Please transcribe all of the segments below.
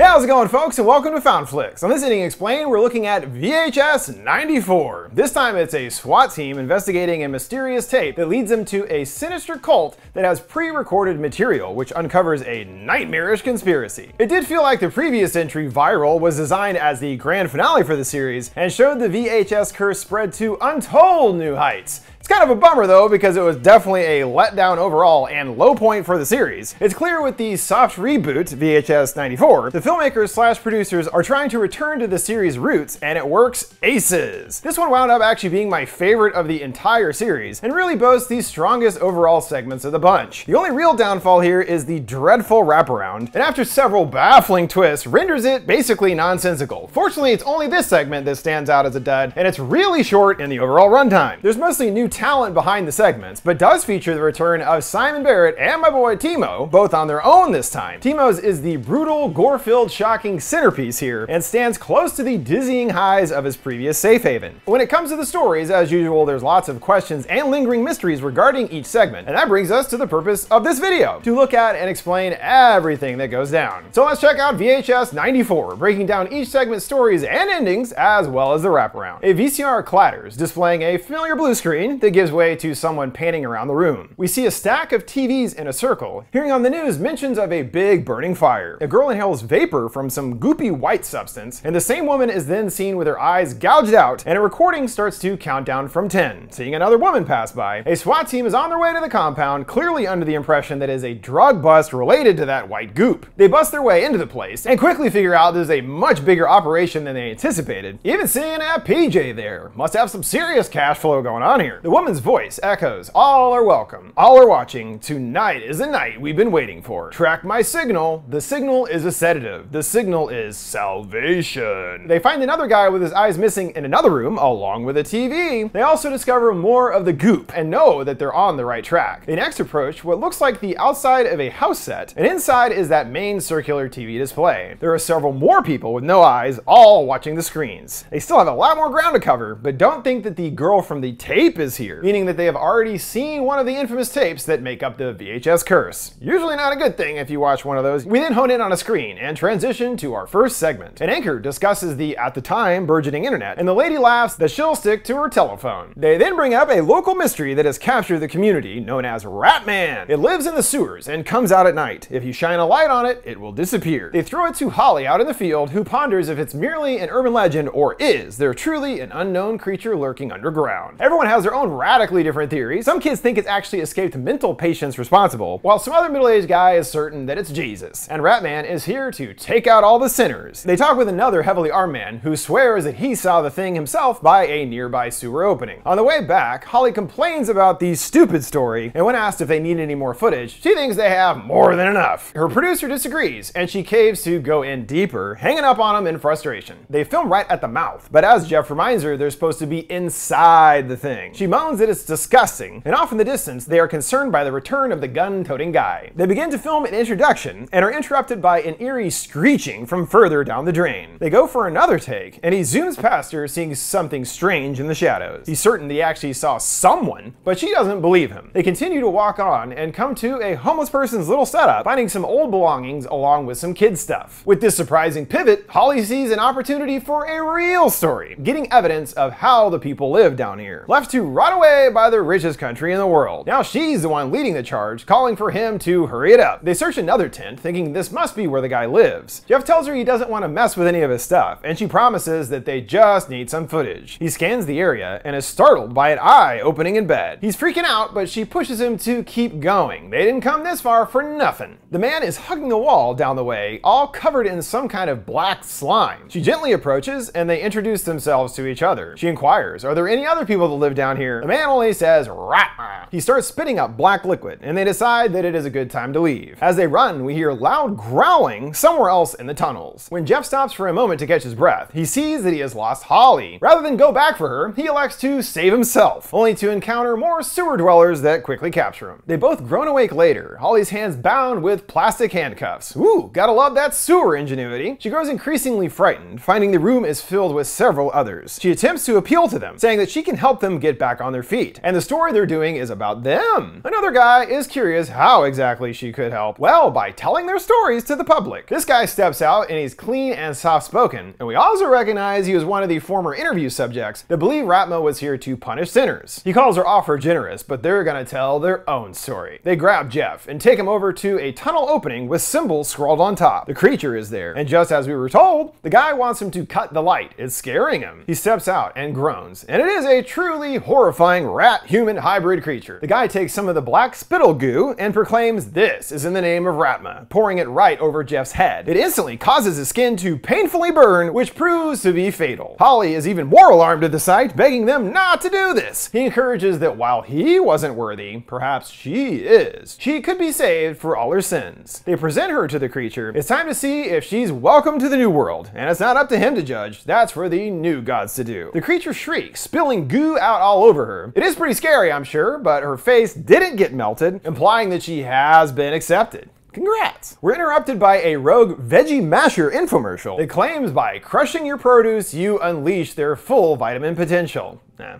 Hey, how's it going, folks, and welcome to FoundFlix. On this Ending Explained, we're looking at VHS 94. This time it's a SWAT team investigating a mysterious tape that leads them to a sinister cult that has pre-recorded material, which uncovers a nightmarish conspiracy. It did feel like the previous entry, Viral, was designed as the grand finale for the series, and showed the VHS curse spread to untold new heights. It's kind of a bummer though, because it was definitely a letdown overall and low point for the series. It's clear with the soft reboot, VHS 94, the filmmakers slash producers are trying to return to the series' roots, and it works aces. This one wound up actually being my favorite of the entire series, and really boasts the strongest overall segments of the bunch. The only real downfall here is the dreadful wraparound, and after several baffling twists, renders it basically nonsensical. Fortunately, it's only this segment that stands out as a dud, and it's really short in the overall runtime. There's mostly new talent behind the segments, but does feature the return of Simon Barrett and my boy Timo, both on their own this time. Timo's is the brutal, gore-filled, shocking centerpiece here, and stands close to the dizzying highs of his previous safe haven. When it comes to the stories, as usual, there's lots of questions and lingering mysteries regarding each segment, and that brings us to the purpose of this video, to look at and explain everything that goes down. So let's check out VHS 94, breaking down each segment's stories and endings, as well as the wraparound. A VCR clatters, displaying a familiar blue screen that gives way to someone panning around the room. We see a stack of TVs in a circle, hearing on the news mentions of a big burning fire. A girl inhales vapor from some goopy white substance, and the same woman is then seen with her eyes gouged out, and a recording starts to count down from 10. Seeing another woman pass by, a SWAT team is on their way to the compound, clearly under the impression that is a drug bust related to that white goop. They bust their way into the place, and quickly figure out there's a much bigger operation than they anticipated. Even seeing a PJ there. Must have some serious cash flow going on here. The woman's voice echoes, all are welcome, all are watching, tonight is the night we've been waiting for. Track my signal, the signal is a sedative, the signal is salvation. They find another guy with his eyes missing in another room, along with a TV. They also discover more of the goop, and know that they're on the right track. They next approach what looks like the outside of a house set, and inside is that main circular TV display. There are several more people with no eyes, all watching the screens. They still have a lot more ground to cover, but don't think that the girl from the tape is here, meaning that they have already seen one of the infamous tapes that make up the VHS curse. Usually not a good thing if you watch one of those. We then hone in on a screen and transition to our first segment. An anchor discusses the, at the time, burgeoning internet, and the lady laughs that she'll stick to her telephone. They then bring up a local mystery that has captured the community, known as Ratman. It lives in the sewers and comes out at night. If you shine a light on it, it will disappear. They throw it to Holly out in the field, who ponders if it's merely an urban legend or is there truly an unknown creature lurking underground. Everyone has their own radically different theories. Some kids think it's actually escaped mental patients responsible, while some other middle-aged guy is certain that it's Jesus. And Ratman is here to take out all the sinners. They talk with another heavily armed man who swears that he saw the thing himself by a nearby sewer opening. On the way back, Holly complains about the stupid story, and when asked if they need any more footage, she thinks they have more than enough. Her producer disagrees, and she caves to go in deeper, hanging up on him in frustration. They film right at the mouth, but as Jeff reminds her, they're supposed to be inside the thing. She moans that it's disgusting, and off in the distance, they are concerned by the return of the gun-toting guy. They begin to film an introduction, and are interrupted by an eerie screeching from further down the drain. They go for another take, and he zooms past her, seeing something strange in the shadows. He's certain he actually saw someone, but she doesn't believe him. They continue to walk on and come to a homeless person's little setup, finding some old belongings along with some kid stuff. With this surprising pivot, Holly sees an opportunity for a real story, getting evidence of how the people live down here. Left to rot away by the richest country in the world. Now she's the one leading the charge, calling for him to hurry it up. They search another tent, thinking this must be where the guy lives. Jeff tells her he doesn't want to mess with any of his stuff, and she promises that they just need some footage. He scans the area and is startled by an eye opening in bed. He's freaking out, but she pushes him to keep going. They didn't come this far for nothing. The man is hugging the wall down the way, all covered in some kind of black slime. She gently approaches, and they introduce themselves to each other. She inquires, are there any other people that live down here? The man only says, Raatma. He starts spitting up black liquid, and they decide that it is a good time to leave. As they run, we hear loud growling somewhere else in the tunnels. When Jeff stops for a moment to catch his breath, he sees that he has lost Holly. Rather than go back for her, he elects to save himself, only to encounter more sewer dwellers that quickly capture him. They both groan awake later, Holly's hands bound with plastic handcuffs. Ooh, gotta love that sewer ingenuity. She grows increasingly frightened, finding the room is filled with several others. She attempts to appeal to them, saying that she can help them get back on their feet. And the story they're doing is about them. Another guy is curious how exactly she could help. Well, by telling their stories to the public. This guy steps out and he's clean and soft spoken. And we also recognize he was one of the former interview subjects that believe Raatma was here to punish sinners. He calls her offer generous, but they're gonna tell their own story. They grab Jeff and take him over to a tunnel opening with symbols scrawled on top. The creature is there, and just as we were told, the guy wants him to cut the light. It's scaring him. He steps out and groans, and it is a truly horrifying rat-human hybrid creature. The guy takes some of the black spittle goo and proclaims this is in the name of Raatma, pouring it right over Jeff's head. It instantly causes his skin to painfully burn, which proves to be fatal. Holly is even more alarmed at the sight, begging them not to do this. He encourages that while he wasn't worthy, perhaps she is. She could be saved for all her sins. They present her to the creature. It's time to see if she's welcome to the new world, and it's not up to him to judge. That's for the new gods to do. The creature shrieks, spilling goo out all over her. It is pretty scary, I'm sure, but her face didn't get melted, implying that she has been accepted. Congrats! We're interrupted by a rogue veggie masher infomercial that claims by crushing your produce, you unleash their full vitamin potential. Nah,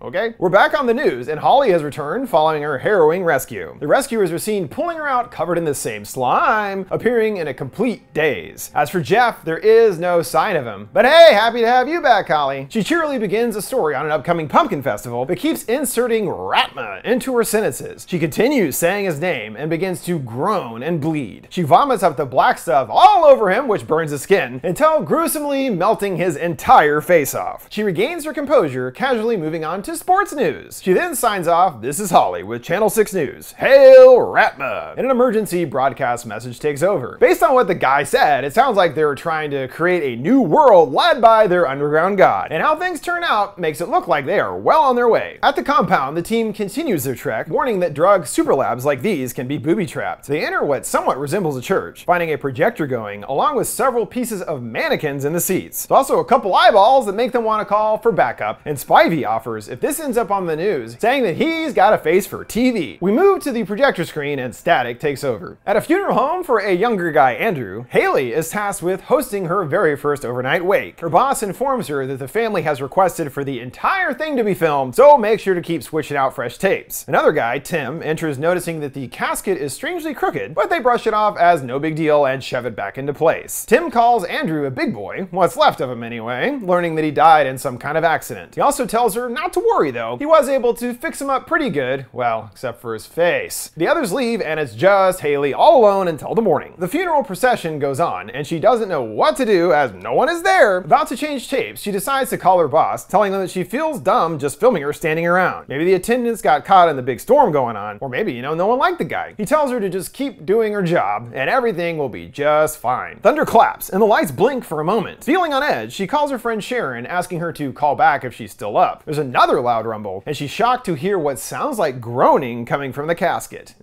Okay? We're back on the news, and Holly has returned following her harrowing rescue. The rescuers are seen pulling her out covered in the same slime, appearing in a complete daze. As for Jeff, there is no sign of him. But hey, happy to have you back, Holly. She cheerily begins a story on an upcoming pumpkin festival, but keeps inserting Raatma into her sentences. She continues saying his name and begins to groan and bleed. She vomits up the black stuff all over him, which burns his skin, until gruesomely melting his entire face off. She regains her composure, casually moving on to sports news. She then signs off, This is Holly with Channel 6 News. Hail Raatma! And an emergency broadcast message takes over. Based on what the guy said, it sounds like they were trying to create a new world led by their underground god. And how things turn out makes it look like they are well on their way. At the compound, the team continues their trek, warning that drug super labs like these can be booby trapped. They enter what somewhat resembles a church, finding a projector going, along with several pieces of mannequins in the seats. There's also a couple eyeballs that make them want to call for backup, and Spivey offers if this ends up on the news, saying that he's got a face for TV. We move to the projector screen and static takes over. At a funeral home for a younger guy, Andrew, Haley is tasked with hosting her very first overnight wake. Her boss informs her that the family has requested for the entire thing to be filmed, so make sure to keep switching out fresh tapes. Another guy, Tim, enters noticing that the casket is strangely crooked, but they brush it off as no big deal and shove it back into place. Tim calls Andrew a big boy, what's left of him anyway, learning that he died in some kind of accident. He also tells her not to worry though, he was able to fix him up pretty good, well, except for his face. The others leave and it's just Haley all alone until the morning. The funeral procession goes on and she doesn't know what to do as no one is there. About to change tapes, she decides to call her boss, telling them that she feels dumb just filming her standing around. Maybe the attendants got caught in the big storm going on, or maybe, you know, no one liked the guy. He tells her to just keep doing her job and everything will be just fine. Thunder claps and the lights blink for a moment. Feeling on edge, she calls her friend Sharon, asking her to call back if she's still up. There's another loud rumble, and she's shocked to hear what sounds like groaning coming from the casket.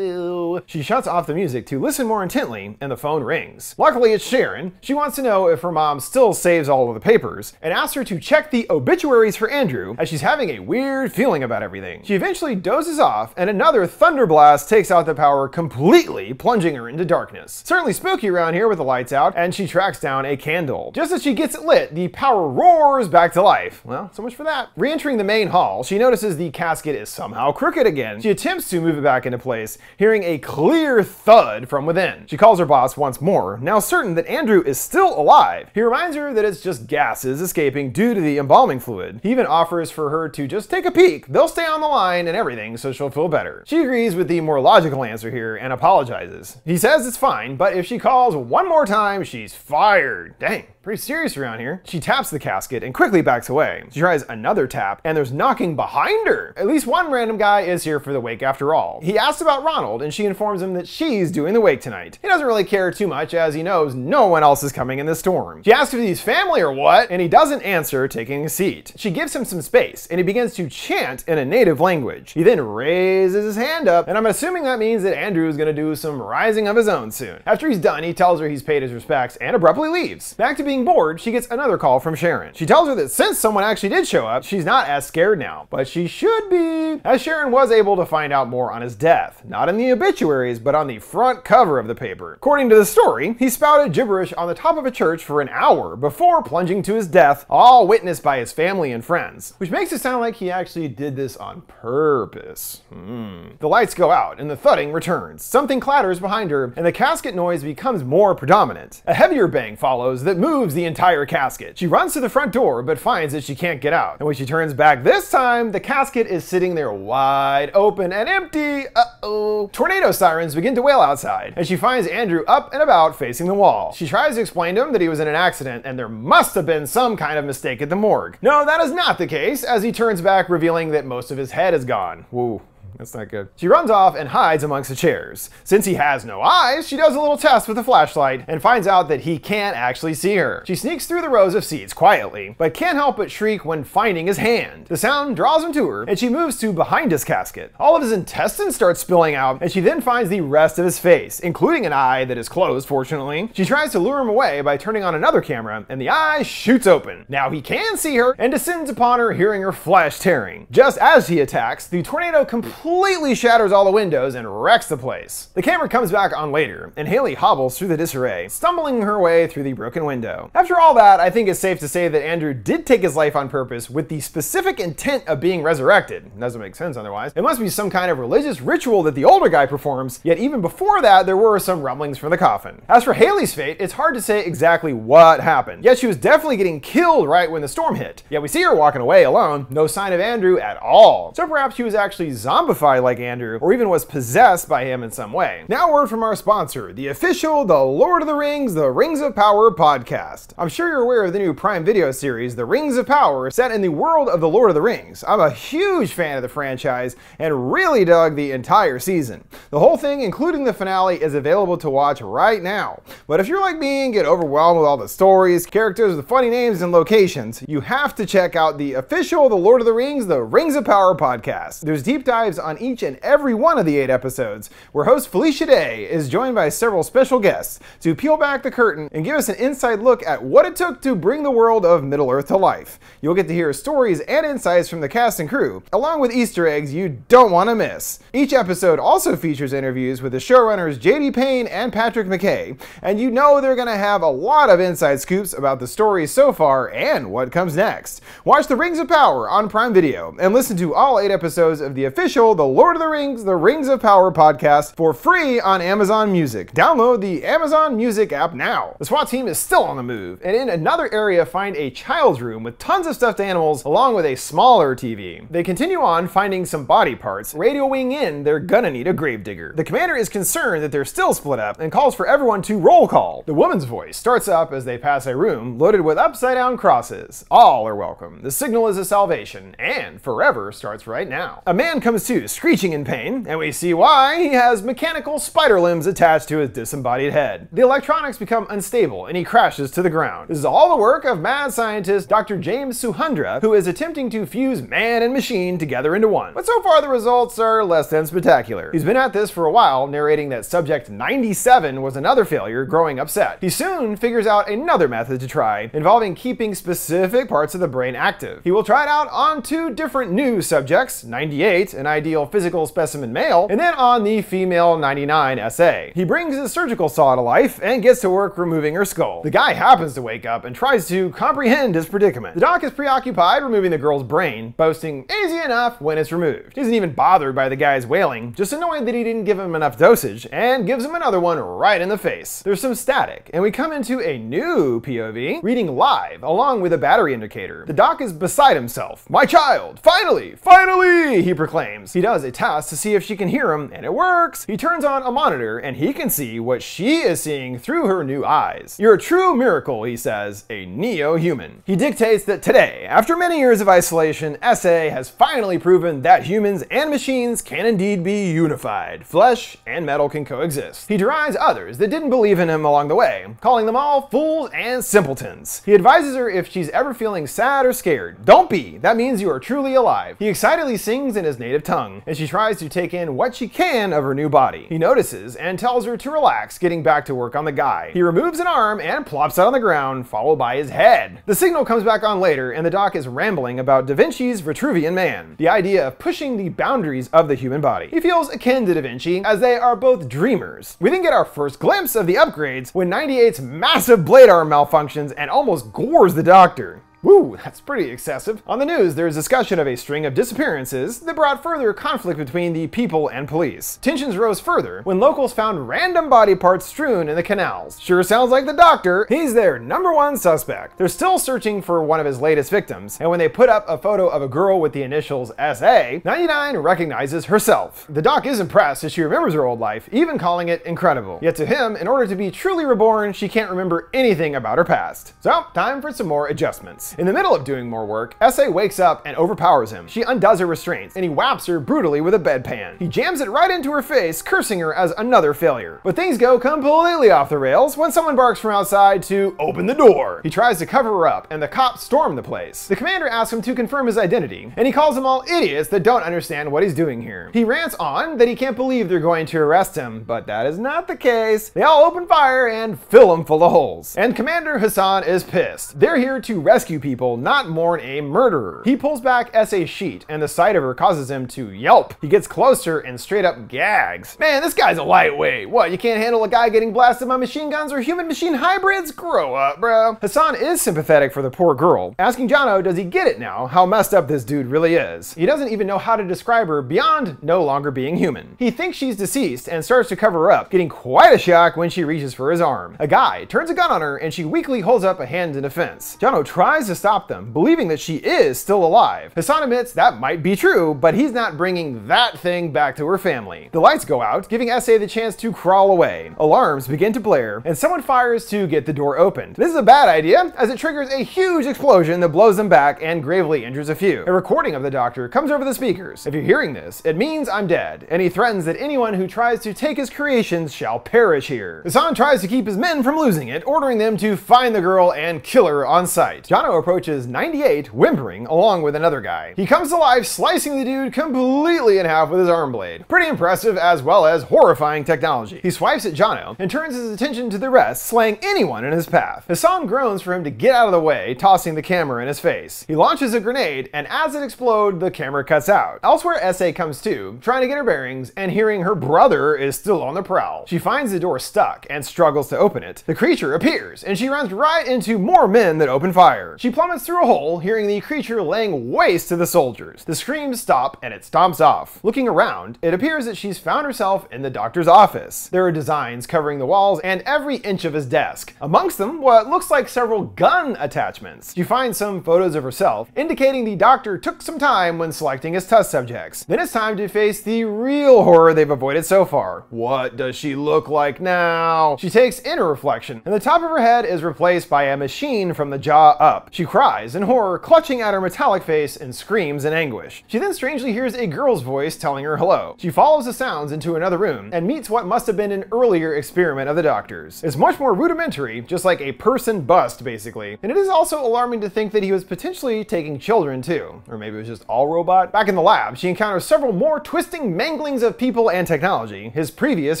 She shuts off the music to listen more intently, and the phone rings. Luckily, it's Sharon. She wants to know if her mom still saves all of the papers, and asks her to check the obituaries for Andrew, as she's having a weird feeling about everything. She eventually dozes off, and another thunder blast takes out the power completely, plunging her into darkness. Certainly spooky around here with the lights out, and she tracks down a candle. Just as she gets it lit, the power roars back to life. Well, so much for that. Re-entering the main hall, she notices the casket is somehow crooked again. She attempts to move it back into place, hearing a clear thud from within. She calls her boss once more, now certain that Andrew is still alive. He reminds her that it's just gases escaping due to the embalming fluid. He even offers for her to just take a peek. They'll stay on the line and everything, so she'll feel better. She agrees with the more logical answer here and apologizes. He says it's fine, but if she calls one more time, she's fired. Dang. Pretty serious around here. She taps the casket and quickly backs away. She tries another tap, and there's knocking behind her. At least one random guy is here for the wake after all. He asks about Ronald, and she informs him that she's doing the wake tonight. He doesn't really care too much as he knows no one else is coming in the storm. She asks if he's family or what, and he doesn't answer, taking a seat. She gives him some space, and he begins to chant in a native language. He then raises his hand up, and I'm assuming that means that Andrew is gonna do some rising of his own soon. After he's done, he tells her he's paid his respects and abruptly leaves. Back to being bored, she gets another call from Sharon. She tells her that since someone actually did show up, she's not as scared now, but she should be, as Sharon was able to find out more on his death. Not in the obituaries, but on the front cover of the paper. According to the story, he spouted gibberish on the top of a church for an hour before plunging to his death, all witnessed by his family and friends, which makes it sound like he actually did this on purpose. Hmm. The lights go out and the thudding returns. Something clatters behind her and the casket noise becomes more predominant. A heavier bang follows that moves the entire casket. She runs to the front door but finds that she can't get out. And when she turns back this time, the casket is sitting there wide open and empty. Uh-oh. Tornado sirens begin to wail outside and she finds Andrew up and about facing the wall. She tries to explain to him that he was in an accident and there must have been some kind of mistake at the morgue. No, that is not the case as he turns back revealing that most of his head is gone. Woo. That's not good. She runs off and hides amongst the chairs. Since he has no eyes, she does a little test with a flashlight and finds out that he can't actually see her. She sneaks through the rows of seats quietly, but can't help but shriek when finding his hand. The sound draws him to her, and she moves to behind his casket. All of his intestines start spilling out, and she then finds the rest of his face, including an eye that is closed, fortunately. She tries to lure him away by turning on another camera, and the eye shoots open. Now he can see her and descends upon her, hearing her flesh tearing. Just as he attacks, the tornado completely completely shatters all the windows and wrecks the place. The camera comes back on later, and Haley hobbles through the disarray, stumbling her way through the broken window. After all that, I think it's safe to say that Andrew did take his life on purpose with the specific intent of being resurrected. Doesn't make sense otherwise. It must be some kind of religious ritual that the older guy performs, yet even before that, there were some rumblings from the coffin. As for Haley's fate, it's hard to say exactly what happened. Yet she was definitely getting killed right when the storm hit. Yet we see her walking away alone, no sign of Andrew at all. So perhaps she was actually zombified like Andrew, or even was possessed by him in some way. Now, word from our sponsor, the official The Lord of the Rings, The Rings of Power podcast. I'm sure you're aware of the new Prime Video series, The Rings of Power, set in the world of The Lord of the Rings. I'm a huge fan of the franchise and really dug the entire season. The whole thing, including the finale, is available to watch right now. But if you're like me and get overwhelmed with all the stories, characters, the funny names, and locations, you have to check out the official The Lord of the Rings, The Rings of Power podcast. There's deep dives on each and every one of the eight episodes, where host Felicia Day is joined by several special guests to peel back the curtain and give us an inside look at what it took to bring the world of Middle Earth to life. You'll get to hear stories and insights from the cast and crew, along with Easter eggs you don't want to miss. Each episode also features interviews with the showrunners JD Payne and Patrick McKay, and you know they're going to have a lot of inside scoops about the stories so far and what comes next. Watch The Rings of Power on Prime Video and listen to all eight episodes of the official The Lord of the Rings, The Rings of Power podcast for free on Amazon Music. Download the Amazon Music app now. The SWAT team is still on the move, and in another area find a child's room with tons of stuffed animals along with a smaller TV. They continue on finding some body parts, radioing in they're gonna need a gravedigger. The commander is concerned that they're still split up and calls for everyone to roll call. The woman's voice starts up as they pass a room loaded with upside down crosses. All are welcome. The signal is a salvation, and forever starts right now. A man comes to, screeching in pain, and we see why he has mechanical spider limbs attached to his disembodied head. The electronics become unstable and he crashes to the ground. This is all the work of mad scientist Dr. James Suhendra, who is attempting to fuse man and machine together into one. But so far the results are less than spectacular. He's been at this for a while, narrating that subject 97 was another failure, growing upset. He soon figures out another method to try, involving keeping specific parts of the brain active. He will try it out on two different new subjects, 98, an ideal physical specimen male, and then on the female 99 SA. He brings his surgical saw to life and gets to work removing her skull. The guy happens to wake up and tries to comprehend his predicament. The doc is preoccupied removing the girl's brain, boasting easy enough when it's removed. He isn't even bothered by the guy's wailing, just annoyed that he didn't give him enough dosage, and gives him another one right in the face. There's some static, and we come into a new POV, reading live, along with a battery indicator. The doc is beside himself. My child! Finally! Finally! He proclaims. He does a test to see if she can hear him, and it works. He turns on a monitor, and he can see what she is seeing through her new eyes. You're a true miracle, he says, a neo-human. He dictates that today, after many years of isolation, SA has finally proven that humans and machines can indeed be unified. Flesh and metal can coexist. He derides others that didn't believe in him along the way, calling them all fools and simpletons. He advises her if she's ever feeling sad or scared. Don't be, that means you are truly alive. He excitedly sings in his native tongue, tongue, and she tries to take in what she can of her new body. He notices and tells her to relax, getting back to work on the guy. He removes an arm and plops it on the ground, followed by his head. The signal comes back on later, and the doc is rambling about Da Vinci's Vitruvian Man, the idea of pushing the boundaries of the human body. He feels akin to Da Vinci, as they are both dreamers. We then get our first glimpse of the upgrades when 98's massive blade arm malfunctions and almost gores the doctor. Woo, that's pretty excessive. On the news, there is discussion of a string of disappearances that brought further conflict between the people and police. Tensions rose further when locals found random body parts strewn in the canals. Sure sounds like the doctor. He's their number one suspect. They're still searching for one of his latest victims, and when they put up a photo of a girl with the initials SA, 99 recognizes herself. The doc is impressed as she remembers her old life, even calling it incredible. Yet to him, in order to be truly reborn, she can't remember anything about her past. So, time for some more adjustments. In the middle of doing more work, SA wakes up and overpowers him. She undoes her restraints, and he whaps her brutally with a bedpan. He jams it right into her face, cursing her as another failure. But things go completely off the rails when someone barks from outside to open the door. He tries to cover her up, and the cops storm the place. The commander asks him to confirm his identity, and he calls them all idiots that don't understand what he's doing here. He rants on that he can't believe they're going to arrest him, but that is not the case. They all open fire and fill him full of holes. And Commander Hassan is pissed. They're here to rescue people, not mourn a murderer. He pulls back SA's sheet, and the sight of her causes him to yelp. He gets closer and straight up gags. Man, this guy's a lightweight. What, you can't handle a guy getting blasted by machine guns or human machine hybrids? Grow up, bro. Hassan is sympathetic for the poor girl, asking Jono does he get it now how messed up this dude really is. He doesn't even know how to describe her beyond no longer being human. He thinks she's deceased and starts to cover up, getting quite a shock when she reaches for his arm. A guy turns a gun on her and she weakly holds up a hand in defense. Jono tries to stop them, believing that she is still alive. Hassan admits that might be true, but he's not bringing that thing back to her family. The lights go out, giving SA the chance to crawl away. Alarms begin to blare, and someone fires to get the door opened. This is a bad idea, as it triggers a huge explosion that blows them back and gravely injures a few. A recording of the doctor comes over the speakers. If you're hearing this, it means I'm dead, and he threatens that anyone who tries to take his creations shall perish here. Hassan tries to keep his men from losing it, ordering them to find the girl and kill her on sight. Jono approaches 98, whimpering, along with another guy. He comes alive, slicing the dude completely in half with his arm blade. Pretty impressive as well as horrifying technology. He swipes at Jono and turns his attention to the rest, slaying anyone in his path. Hassan groans for him to get out of the way, tossing the camera in his face. He launches a grenade, and as it explodes, the camera cuts out. Elsewhere, SA comes to, trying to get her bearings, and hearing her brother is still on the prowl. She finds the door stuck and struggles to open it. The creature appears, and she runs right into more men that open fire. She plummets through a hole, hearing the creature laying waste to the soldiers. The screams stop and it stomps off. Looking around, it appears that she's found herself in the doctor's office. There are designs covering the walls and every inch of his desk. Amongst them, what looks like several gun attachments. She finds some photos of herself, indicating the doctor took some time when selecting his test subjects. Then it's time to face the real horror they've avoided so far. What does she look like now? She takes inner reflection, and the top of her head is replaced by a machine from the jaw up. She cries in horror, clutching at her metallic face and screams in anguish. She then strangely hears a girl's voice telling her hello. She follows the sounds into another room and meets what must have been an earlier experiment of the doctor's. It's much more rudimentary, just like a person bust basically. And it is also alarming to think that he was potentially taking children too. Or maybe it was just all robot. Back in the lab, she encounters several more twisting manglings of people and technology, his previous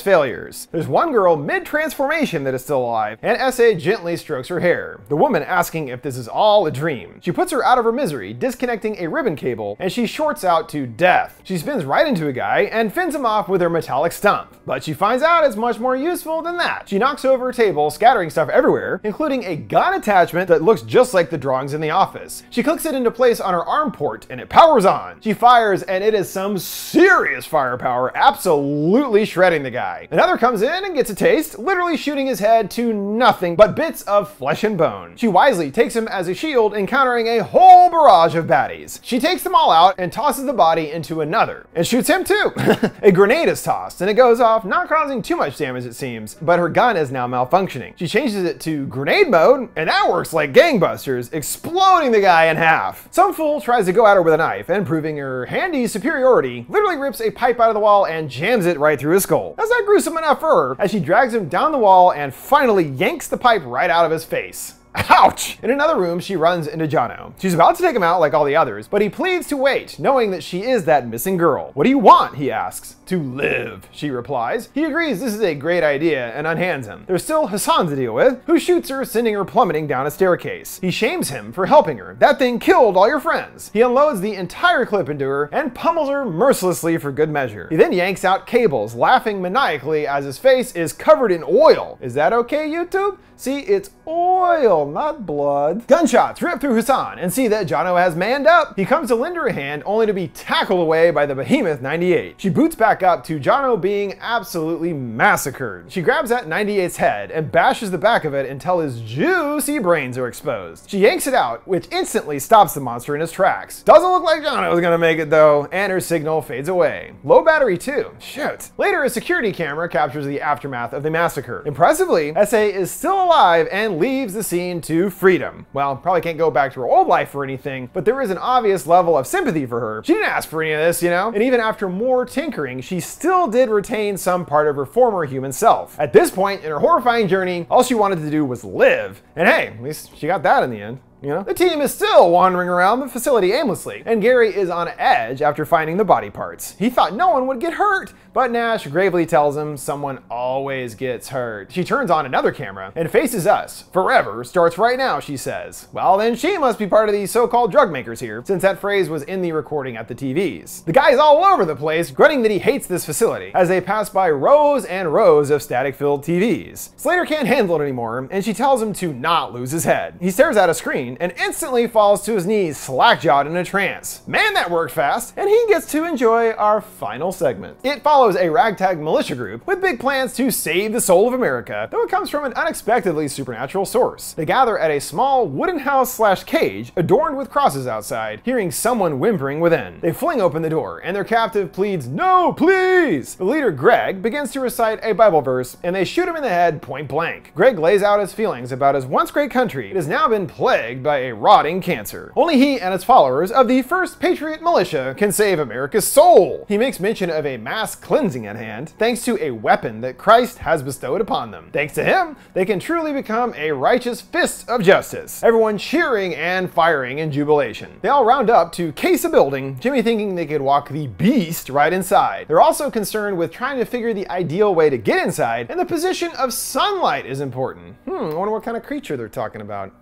failures. There's one girl mid-transformation that is still alive, and SA gently strokes her hair, the woman asking if this is all a dream. She puts her out of her misery, disconnecting a ribbon cable, and she shorts out to death. She spins right into a guy and fins him off with her metallic stump. But she finds out it's much more useful than that. She knocks over a table, scattering stuff everywhere, including a gun attachment that looks just like the drawings in the office. She clicks it into place on her arm port and it powers on. She fires and it is some serious firepower, absolutely shredding the guy. Another comes in and gets a taste, literally shooting his head to nothing but bits of flesh and bone. She wisely takes him as a shield, encountering a whole barrage of baddies. She takes them all out and tosses the body into another, and shoots him too. a grenade is tossed, and it goes off, not causing too much damage it seems, but her gun is now malfunctioning. She changes it to grenade mode, and that works like gangbusters, exploding the guy in half. Some fool tries to go at her with a knife, and proving her handy superiority, literally rips a pipe out of the wall and jams it right through his skull. That's not gruesome enough for her, as she drags him down the wall and finally yanks the pipe right out of his face. Ouch! In another room, she runs into Jono. She's about to take him out like all the others, but he pleads to wait, knowing that she is that missing girl. What do you want? he asks. To live, she replies. He agrees this is a great idea and unhands him. There's still Hassan to deal with, who shoots her, sending her plummeting down a staircase. He shames him for helping her. That thing killed all your friends. He unloads the entire clip into her and pummels her mercilessly for good measure. He then yanks out cables, laughing maniacally as his face is covered in oil. Is that okay, YouTube? See, it's oil, not blood. Gunshots rip through Hassan and see that Jono has manned up. He comes to lend her a hand only to be tackled away by the behemoth 98. She boots back up to Jono being absolutely massacred. She grabs at 98's head and bashes the back of it until his juicy brains are exposed. She yanks it out, which instantly stops the monster in his tracks. Doesn't look like Jono is gonna make it though, and her signal fades away. Low battery too. Shoot. Later, a security camera captures the aftermath of the massacre. Impressively, SA is still alive and leaves the scene to freedom. Well, probably can't go back to her old life or anything, but there is an obvious level of sympathy for her. She didn't ask for any of this, you know? And even after more tinkering, she still did retain some part of her former human self. At this point in her horrifying journey, all she wanted to do was live. And hey, at least she got that in the end. You know? The team is still wandering around the facility aimlessly, and Gary is on edge after finding the body parts. He thought no one would get hurt, but Nash gravely tells him someone always gets hurt. She turns on another camera and faces us. Forever starts right now, she says. Well, then she must be part of the so-called drug makers here, since that phrase was in the recording at the TVs. The guy's all over the place, grunting that he hates this facility, as they pass by rows and rows of static-filled TVs. Slater can't handle it anymore, and she tells him to not lose his head. He stares at a screen and instantly falls to his knees, slack-jawed in a trance. Man, that worked fast, and he gets to enjoy our final segment. It follows a ragtag militia group with big plans to save the soul of America, though it comes from an unexpectedly supernatural source. They gather at a small wooden house slash cage adorned with crosses outside, hearing someone whimpering within. They fling open the door, and their captive pleads, No, please! The leader, Greg, begins to recite a Bible verse, and they shoot him in the head point blank. Greg lays out his feelings about his once great country. It has now been plagued by a rotting cancer. Only he and his followers of the First Patriot Militia can save America's soul. He makes mention of a mass cleansing at hand, thanks to a weapon that Christ has bestowed upon them. Thanks to him, they can truly become a righteous fist of justice. Everyone cheering and firing in jubilation. They all round up to case a building, Jimmy thinking they could walk the beast right inside. They're also concerned with trying to figure the ideal way to get inside, and the position of sunlight is important. Hmm, I wonder what kind of creature they're talking about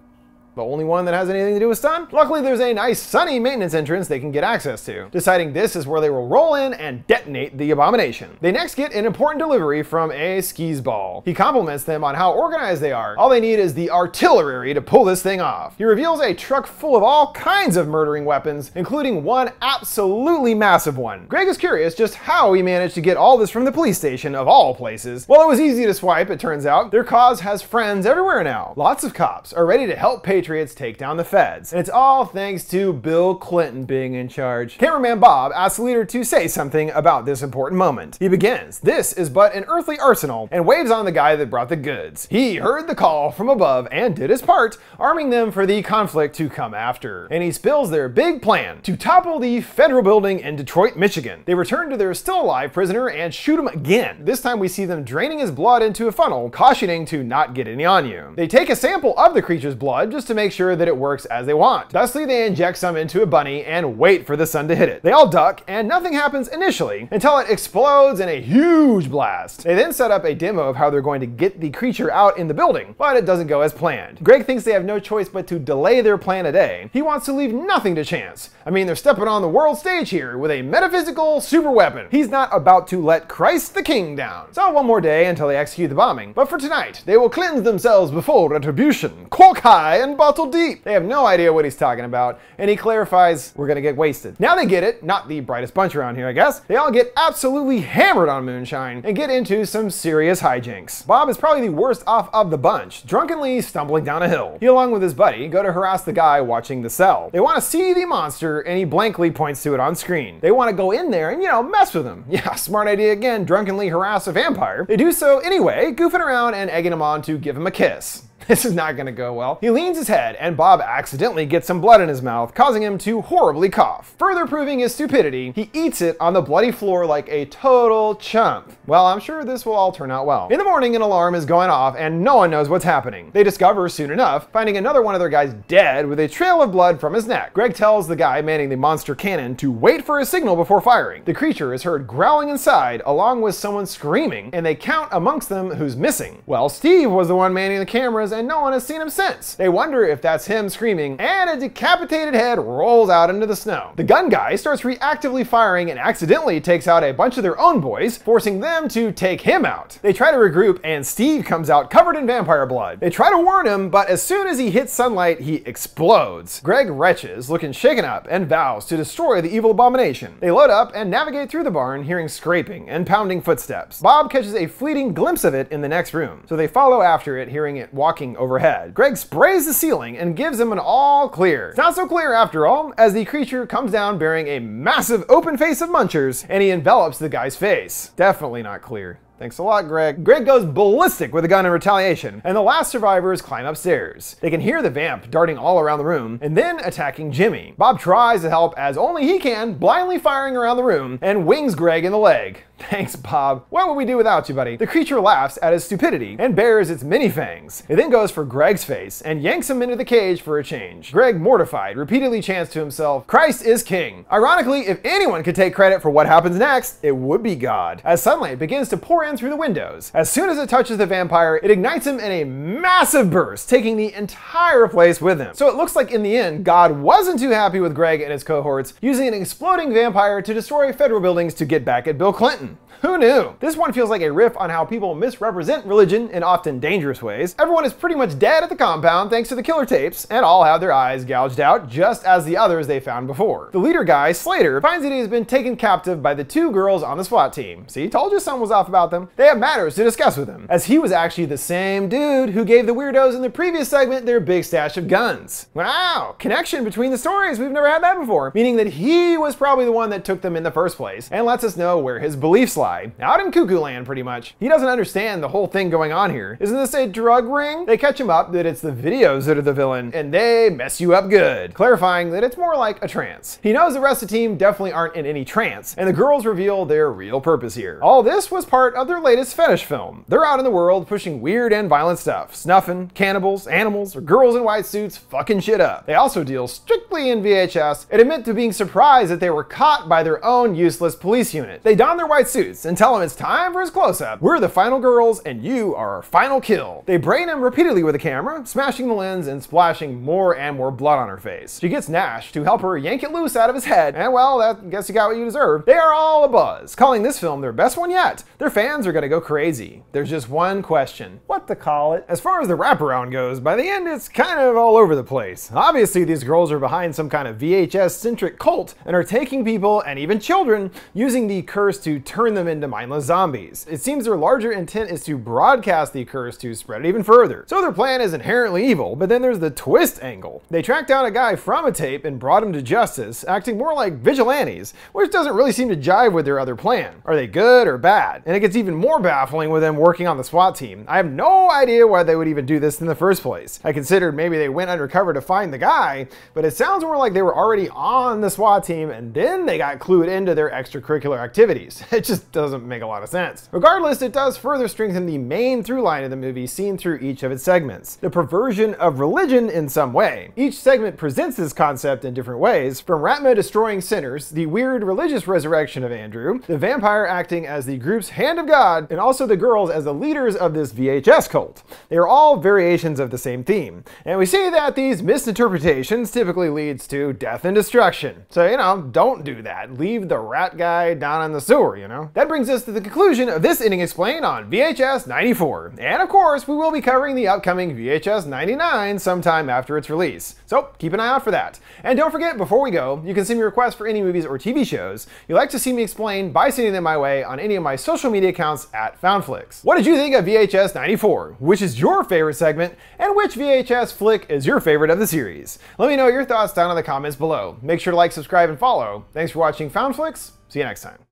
the only one that has anything to do with sun. Luckily, there's a nice sunny maintenance entrance they can get access to, deciding this is where they will roll in and detonate the abomination. They next get an important delivery from a skis ball. He compliments them on how organized they are. All they need is the artillery to pull this thing off. He reveals a truck full of all kinds of murdering weapons, including one absolutely massive one. Greg is curious just how he managed to get all this from the police station of all places. Well, it was easy to swipe, it turns out. Their cause has friends everywhere now. Lots of cops are ready to help Patriots Patriots take down the feds. And it's all thanks to Bill Clinton being in charge. Cameraman Bob asks the leader to say something about this important moment. He begins, This is but an earthly arsenal, and waves on the guy that brought the goods. He heard the call from above and did his part, arming them for the conflict to come after. And he spills their big plan to topple the federal building in Detroit, Michigan. They return to their still alive prisoner and shoot him again. This time we see them draining his blood into a funnel, cautioning to not get any on you. They take a sample of the creature's blood just to make sure that it works as they want. Thusly, they inject some into a bunny and wait for the sun to hit it. They all duck, and nothing happens initially until it explodes in a huge blast. They then set up a demo of how they're going to get the creature out in the building, but it doesn't go as planned. Greg thinks they have no choice but to delay their plan a day. He wants to leave nothing to chance. I mean, they're stepping on the world stage here with a metaphysical super weapon. He's not about to let Christ the King down. So one more day until they execute the bombing. But for tonight, they will cleanse themselves before retribution. Cork high and bottle deep. They have no idea what he's talking about, and he clarifies, we're gonna get wasted. Now they get it, not the brightest bunch around here, I guess. They all get absolutely hammered on moonshine and get into some serious hijinks. Bob is probably the worst off of the bunch, drunkenly stumbling down a hill. He, along with his buddy, go to harass the guy watching the cell. They want to see the monster, and he blankly points to it on screen. They want to go in there and, you know, mess with him. Yeah, smart idea again, drunkenly harass a vampire. They do so anyway, goofing around and egging him on to give him a kiss. This is not gonna go well. He leans his head, and Bob accidentally gets some blood in his mouth, causing him to horribly cough. Further proving his stupidity, he eats it on the bloody floor like a total chump. Well, I'm sure this will all turn out well. In the morning, an alarm is going off, and no one knows what's happening. They discover soon enough, finding another one of their guys dead with a trail of blood from his neck. Greg tells the guy manning the monster cannon to wait for a signal before firing. The creature is heard growling inside, along with someone screaming, and they count amongst them who's missing. Well, Steve was the one manning the cameras, and no one has seen him since. They wonder if that's him screaming, and a decapitated head rolls out into the snow. The gun guy starts reactively firing and accidentally takes out a bunch of their own boys, forcing them to take him out. They try to regroup, and Steve comes out covered in vampire blood. They try to warn him, but as soon as he hits sunlight, he explodes. Greg retches, looking shaken up, and vows to destroy the evil abomination. They load up and navigate through the barn, hearing scraping and pounding footsteps. Bob catches a fleeting glimpse of it in the next room, so they follow after it, hearing it walking overhead. Greg sprays the ceiling and gives him an all clear. It's not so clear after all, as the creature comes down bearing a massive open face of munchers, and he envelops the guy's face. Definitely not clear. Thanks a lot, Greg. Greg goes ballistic with a gun in retaliation, and the last survivors climb upstairs. They can hear the vamp darting all around the room and then attacking Jimmy. Bob tries to help as only he can, blindly firing around the room, and wings Greg in the leg. Thanks, Bob. What would we do without you, buddy? The creature laughs at his stupidity and bares its many fangs. It then goes for Greg's face and yanks him into the cage for a change. Greg, mortified, repeatedly chants to himself, Christ is king. Ironically, if anyone could take credit for what happens next, it would be God. As sunlight begins to pour in through the windows, as soon as it touches the vampire, it ignites him in a massive burst, taking the entire place with him. So it looks like in the end, God wasn't too happy with Greg and his cohorts, using an exploding vampire to destroy federal buildings to get back at Bill Clinton. Hmm, who knew? This one feels like a riff on how people misrepresent religion in often dangerous ways. Everyone is pretty much dead at the compound thanks to the killer tapes, and all have their eyes gouged out, just as the others they found before. The leader guy, Slater, finds that he has been taken captive by the two girls on the SWAT team. See, told you something was off about them. They have matters to discuss with him, as he was actually the same dude who gave the weirdos in the previous segment their big stash of guns. Wow, connection between the stories, we've never had that before, meaning that he was probably the one that took them in the first place, and lets us know where his beliefs lie out in cuckoo land pretty much. He doesn't understand the whole thing going on here. Isn't this a drug ring? They catch him up that it's the videos that are the villain, and they mess you up good, clarifying that it's more like a trance. He knows the rest of the team definitely aren't in any trance, and the girls reveal their real purpose here. All this was part of their latest fetish film. They're out in the world pushing weird and violent stuff, snuffing, cannibals, animals, or girls in white suits fucking shit up. They also deal strictly in VHS and admit to being surprised that they were caught by their own useless police unit. They don their white suits and tell him it's time for his close-up. We're the final girls and you are our final kill. They brain him repeatedly with a camera, smashing the lens and splashing more and more blood on her face. She gets Nash to help her yank it loose out of his head, and well, that guess you got what you deserve. They are all a buzz, calling this film their best one yet. Their fans are gonna go crazy. There's just one question. What to call it? As far as the wraparound goes, by the end it's kind of all over the place. Obviously these girls are behind some kind of VHS-centric cult and are taking people, and even children, using the curse to turn them into mindless zombies. It seems their larger intent is to broadcast the curse to spread it even further. So their plan is inherently evil, but then there's the twist angle. They tracked down a guy from a tape and brought him to justice, acting more like vigilantes, which doesn't really seem to jive with their other plan. Are they good or bad? And it gets even more baffling with them working on the SWAT team. I have no idea why they would even do this in the first place. I considered maybe they went undercover to find the guy, but it sounds more like they were already on the SWAT team and then they got clued into their extracurricular activities. It just doesn't make a lot of sense. Regardless, it does further strengthen the main through line of the movie seen through each of its segments. The perversion of religion in some way. Each segment presents this concept in different ways, from Raatma destroying sinners, the weird religious resurrection of Andrew, the vampire acting as the group's hand of God, and also the girls as the leaders of this VHS cult. They are all variations of the same theme. And we see that these misinterpretations typically leads to death and destruction. So, you know, don't do that. Leave the rat guy down in the sewer, you know? That brings us to the conclusion of this Ending Explained on VHS 94. And of course, we will be covering the upcoming VHS 99 sometime after its release. So keep an eye out for that. And don't forget, before we go, you can send me requests for any movies or TV shows you'd like to see me explain by sending them my way on any of my social media accounts at FoundFlix. What did you think of VHS 94? Which is your favorite segment? And which VHS flick is your favorite of the series? Let me know your thoughts down in the comments below. Make sure to like, subscribe, and follow. Thanks for watching FoundFlix. See you next time.